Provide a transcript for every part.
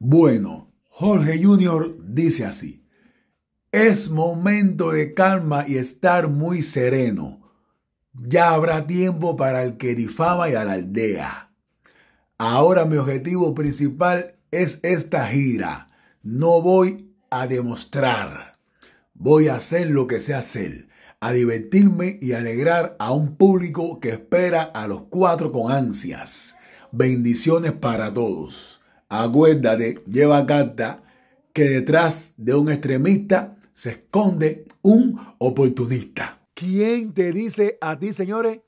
Bueno, Jorge Junior dice así. Es momento de calma y estar muy sereno. Ya habrá tiempo para el que difama y a la aldea. Ahora mi objetivo principal es esta gira. No voy a demostrar. Voy a hacer lo que sé hacer. A divertirme y alegrar a un público que espera a los cuatro con ansias. Bendiciones para todos. Acuérdate, lleva carta que detrás de un extremista se esconde un oportunista. ¿Quién te dice a ti, señores,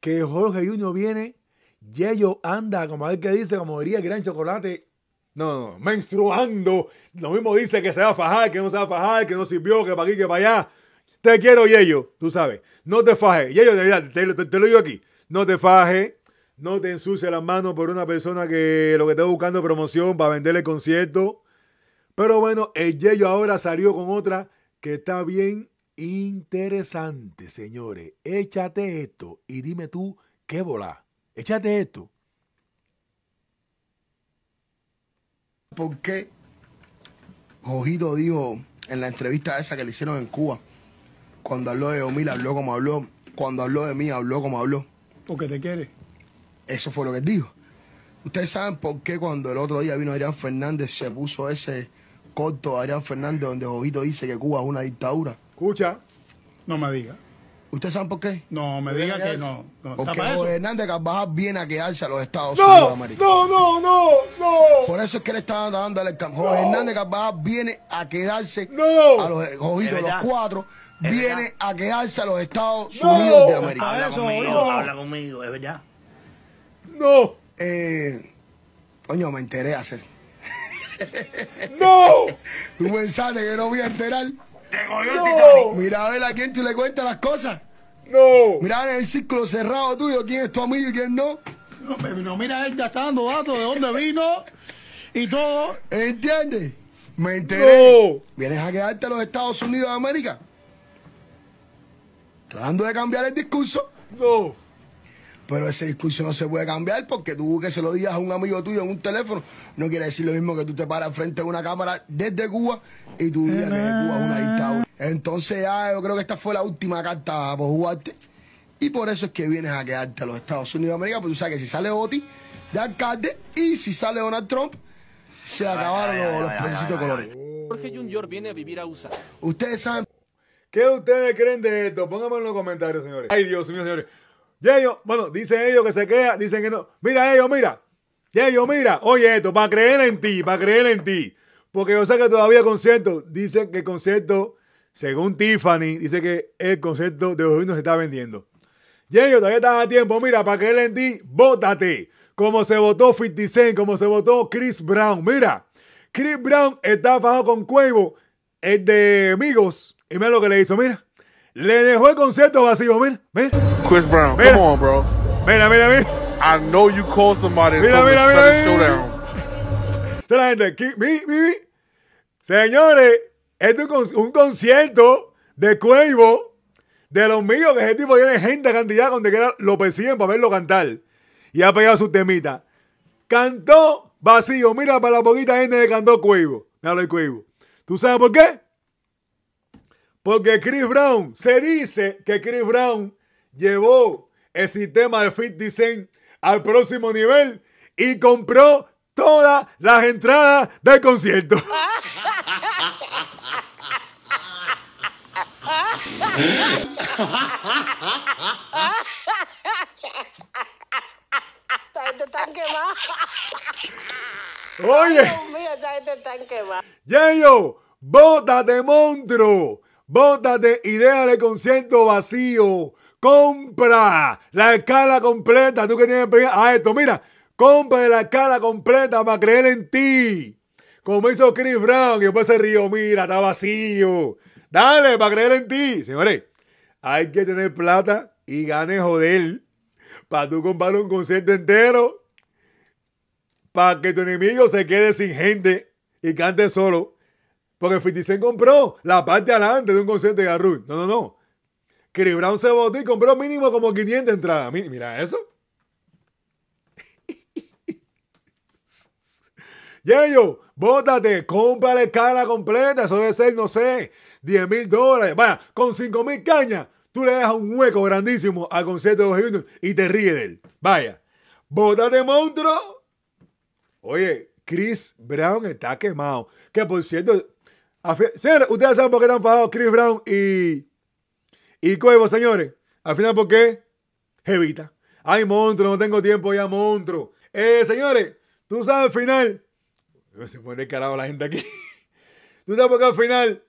que Jorge Junior viene y ellos anda, como a ver qué dice, como diría el gran chocolate, no, no, menstruando. Lo mismo dice que se va a fajar, que no se va a fajar, que no sirvió, que para aquí, que para allá. Te quiero, Yello, tú sabes. No te fajes. Yello, te, lo digo aquí. No te fajes. No te ensucies las manos por una persona que lo que está buscando promoción para venderle el concierto. Pero bueno, el Yello ahora salió con otra que está bien interesante, señores. Échate esto y dime tú qué volá. Échate esto. ¿Por qué Jojito dijo en la entrevista esa que le hicieron en Cuba, cuando habló de Omil, habló como habló, cuando habló de mí, habló como habló? Porque te quiere. Eso fue lo que dijo. Ustedes saben por qué cuando el otro día vino Adrián Fernández se puso ese corto de Adrián Fernández donde Jojito dice que Cuba es una dictadura. Escucha. No me diga. ¿Ustedes saben por qué? No, me diga que no. no. Porque ¿Está para eso? Jorge Hernández Carvajal viene a quedarse a los Estados No, Unidos de América. no, no, no, no. Por eso es que le están dando el campo. Jorge Hernández Carvajal viene a quedarse No. a los Jojitos, Es los cuatro, viene a quedarse a los Estados No. Unidos de América. Habla conmigo, no. habla conmigo, es verdad. No, Eh, coño, me enteré hace. no, Tú pensaste que no voy a enterar. Te cogió el no, Titanic. Mira a ver a quién tú le cuentas las cosas. no. Mira en el círculo cerrado tuyo quién es tu amigo y quién no. No, no, mira, él ya está dando datos de dónde vino y todo. ¿Entiendes? Me enteré. No. ¿Vienes a quedarte a los Estados Unidos de América? Tratando de cambiar el discurso. No. Pero ese discurso no se puede cambiar porque tú que se lo digas a un amigo tuyo en un teléfono no quiere decir lo mismo que tú te paras frente a una cámara desde Cuba y tú digas que Cuba es una dictadura. Entonces ya yo creo que esta fue la última carta por jugarte y por eso es que vienes a quedarte a los Estados Unidos de América porque tú sabes que si sale Oti de alcalde y si sale Donald Trump se acabaron ay, ay, los, los pececitos colores. Jorge Junior viene a vivir a USA. Ustedes saben ¿Qué ustedes creen de esto? Pónganme en los comentarios, señores. Ay, Dios mío, señores. Ellos, bueno, dicen ellos que se queda, dicen que no. Mira ellos, mira. Ellos, mira. Oye esto, para creer en ti, para creer en ti. Porque yo sé que todavía concierto, dicen que concierto, según Tiffany, dice que el concierto de los no se está vendiendo. Y ellos todavía están a tiempo. Mira, para creer en ti, vótate. Como se votó 50 Cent, como se votó Chris Brown. Mira, Chris Brown está bajado con Cuevo, el de Amigos. Y mira lo que le hizo, mira. Le dejó el concierto vacío, mira, mira. Chris Brown, Mira. come on, bro. Mira, mira, mira. I know you called somebody Mira, mira, mira, mira. showdown. La gente mi, mi, mi. Señores, esto es un con- un concierto de Cuevo, de los míos, que ese tipo tiene gente a cantidad donde quiera lo persiguen para verlo cantar. Y ha pegado su temita. Cantó vacío. Mira para la poquita gente que cantó Cuevo. Me habla de Cuevo. ¿Tú sabes por qué? Porque Chris Brown, se dice que Chris Brown llevó el sistema de 50 Cent al próximo nivel y compró todas las entradas del concierto. Esta gente está quemada. Oye, Dios mío, esta gente está quemada. Yayo, bótate monstruo, bótate y déjale concierto vacío. Compra la escala completa. Tú que tienes experiencia. A esto, mira, compra la escala completa para creer en ti. Como hizo Chris Brown, y después se rió, mira, está vacío. Dale, para creer en ti. Señores, hay que tener plata y ganes joder para tú comprar un concierto entero para que tu enemigo se quede sin gente y cante solo. Porque 50 Cent compró la parte adelante de un concierto de Garrul. No, no, no. Chris Brown se votó y compró mínimo como 500 entradas. Mi- Mira eso. Yeyo, bótate, cómprale escala completa. Eso debe ser, no sé, 10 mil dólares. Vaya, con 5 mil cañas, tú le dejas un hueco grandísimo al concierto de Jorge Junior y te ríes de él. Vaya, bótate, monstruo. Oye, Chris Brown está quemado. Que por cierto, señores, ustedes saben por qué están fajados Chris Brown y, y Cuevo, señores. Al final, ¿por qué? Jevita. Ay, monstruo, no tengo tiempo ya, monstruo. Eh, señores, tú sabes al final. Se pone carajo la gente aquí. Tú sabes por qué al final.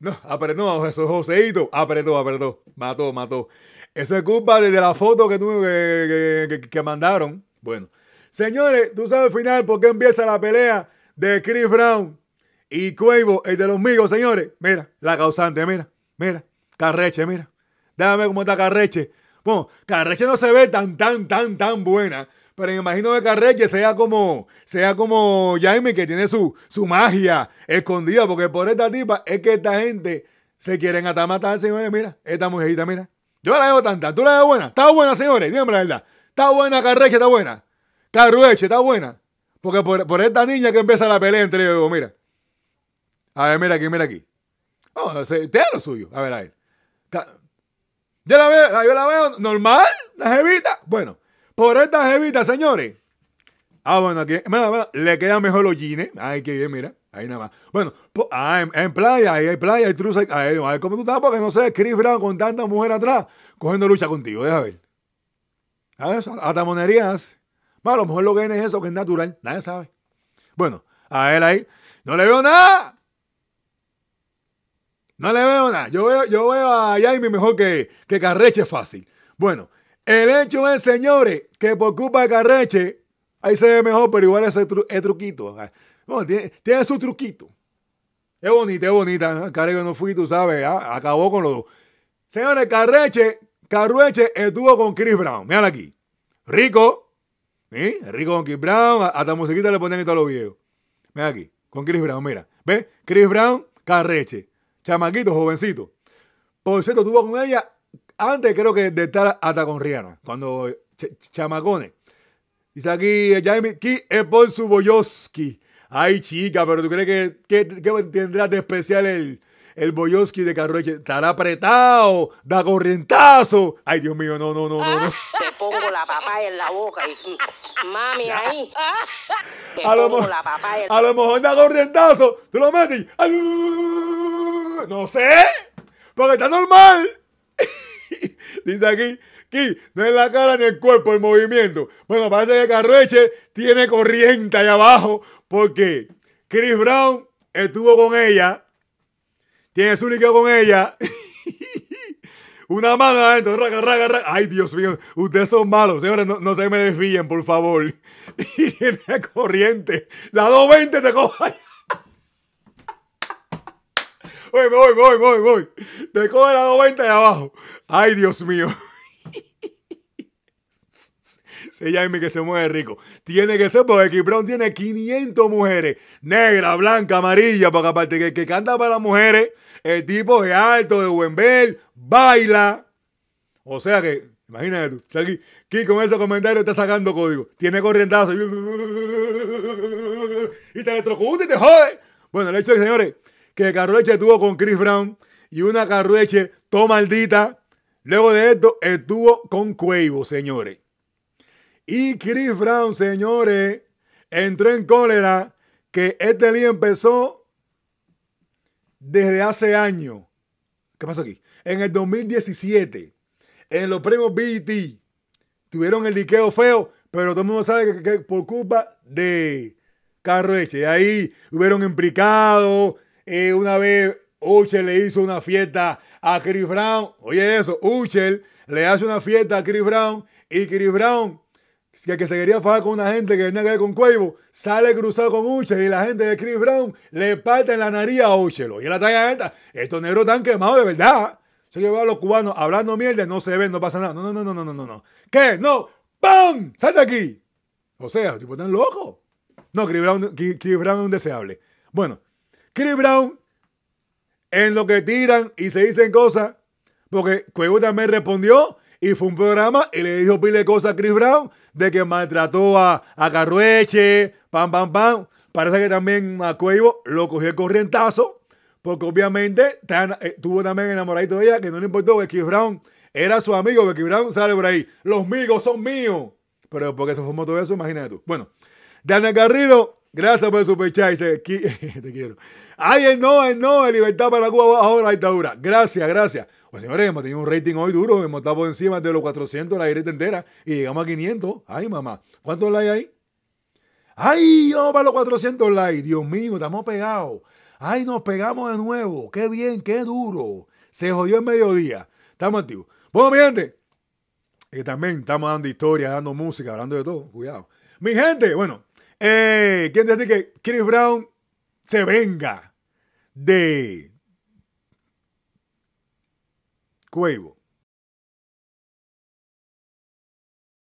No, apretó, eso Joseito. Apretó, apretó. Mató, mató. Eso es culpa de, la foto que, tú, que- que- que mandaron. Bueno, señores, tú sabes al final por qué empieza la pelea de Chris Brown y Cuevo, el de los míos, señores. Mira, la causante, mira, mira. Carreche, mira. Déjame cómo está Carreche. Bueno, Carreche no se ve tan, tan, tan, tan buena. Pero me imagino que Carreche sea como, sea como Jaime, que tiene su, su magia escondida. Porque por esta tipa es que esta gente se quieren hasta matar, señores. Mira, esta mujerita, mira. Yo la veo tanta. ¿Tú la ves buena? ¿Está buena, señores? Díganme la verdad. ¿Está buena Carreche? ¿Está buena? Carrueche, ¿está buena? Porque por, por esta niña que empieza la pelea entre ellos, mira. A ver, mira aquí, mira aquí. Oh, te da lo suyo. A ver, a ver. Yo la veo, yo la veo normal, la jevita. Bueno, por esta jevita, señores. Ah, bueno, aquí mira, mira, le quedan mejor los jeans. Ay, qué bien, mira. Ahí nada más. Bueno, po- ah, en, en playa, ahí hay playa, hay truza. Ahí, a ver cómo tú estás, porque no sé, Chris Brown con tanta mujer atrás, cogiendo lucha contigo. Deja ver. A ver, hasta monerías. Bueno, a lo mejor lo que viene es eso, que es natural. Nadie sabe. Bueno, a él ahí. No le veo nada. No le veo nada. Yo veo, yo veo a Jaime mejor que, que Carreche fácil. Bueno, el hecho es, señores, que por culpa de Carreche, ahí se ve mejor, pero igual ese es truquito. Bueno, tiene, tiene su truquito. Es bonita, es bonita. Carreche no fui, tú sabes, ah, acabó con los dos. Señores, Carreche, Carrueche estuvo con Chris Brown. Mírala aquí. Rico. ¿Sí? Rico con Chris Brown. Hasta musiquita le ponen en todos los videos. Mira aquí. Con Chris Brown, mira. ¿Ves? Chris Brown, Carreche. Chamaquito, jovencito. Por cierto, estuvo con ella antes, creo que de estar hasta con Rihanna. Cuando ch- ch- chamacones. Dice aquí, Jaime, aquí es por su Boyoski. Ay, chica, pero ¿tú crees que, que, que tendrá de especial el, el Boyoski de Carrueche? Estará apretado, da corrientazo. Ay, Dios mío, no, no, no, no. no. Te pongo la papaya en la boca y mm, mami ahí. Te A lo, pongo la papaya en a lo mejor da corrientazo, tú lo metes y- No sé, porque está normal. Dice aquí, aquí, no es la cara ni el cuerpo, el movimiento. Bueno, parece que Carrueche tiene corriente ahí abajo, porque Chris Brown estuvo con ella, tiene su líquido con ella. Una mano adentro, raga, raga. Ay, Dios mío, ustedes son malos. Señores, no, no se me desvíen, por favor. Y tiene corriente. La 220 te coge. Oye, me voy, voy, voy, voy. Te coge la 220 de abajo. Ay, Dios mío. Se Jaime que se mueve rico. Tiene que ser porque Brown tiene 500 mujeres. Negra, blanca, amarilla. Porque aparte que, que canta para las mujeres, el tipo es alto, de buen ver, baila. O sea que, imagínate tú. aquí con esos comentarios está sacando código. Tiene corrientazo. Y te electrocuta y te jode. Bueno, el hecho es, señores, que Carrueche estuvo con Chris Brown y una Carrueche to maldita. Luego de esto, estuvo con Cuevo, señores. Y Chris Brown, señores, entró en cólera que este lío empezó desde hace años. ¿Qué pasó aquí? En el 2017, en los premios BET, tuvieron el diqueo feo, pero todo el mundo sabe que, que por culpa de Carroeche. Y ahí hubieron implicados. Eh, una vez Uchel le hizo una fiesta a Chris Brown. Oye eso, Uchel le hace una fiesta a Chris Brown y Chris Brown que, que se quería fajar con una gente que tenía que ver con Cuevo, sale cruzado con Uchel y la gente de Chris Brown le parte en la nariz a Uchel. Oye, la talla esta, estos negros están quemados de verdad. Que veo a los cubanos hablando mierda, no se ven, no pasa nada. No, no, no, no, no, no, no. ¿Qué? No. ¡Pam! ¡Salte aquí! O sea, tipo, están locos. No, Chris Brown, Chris Brown es un deseable. Bueno, Chris Brown, en lo que tiran y se dicen cosas, porque Cuevo también respondió y fue un programa y le dijo pile cosas a Chris Brown de que maltrató a, a Carrueche, pam, pam, pam. Parece que también a Cuevo lo cogió el corrientazo, porque obviamente eh, tuvo también enamoradito de ella, que no le importó que Chris Brown era su amigo, que Chris Brown sale por ahí. Los míos son míos. Pero porque se formó todo eso, imagínate tú. Bueno, Dana Garrido, gracias por el superchat. Dice, "Qui- te quiero. Ay, el no, el no, el libertad para Cuba ahora la dictadura. Gracias, gracias. Pues señores, hemos tenido un rating hoy duro, hemos estado por encima de los 400 la directa entera y llegamos a 500. Ay, mamá, ¿cuántos likes hay? Ay, vamos para los 400 likes. Dios mío, estamos pegados. Ay, nos pegamos de nuevo. Qué bien, qué duro. Se jodió el mediodía. Estamos activos. Bueno, mi gente, y también estamos dando historia, dando música, hablando de todo. Cuidado. Mi gente, bueno, eh, ¿quién decir que Chris Brown se venga de Cuevo?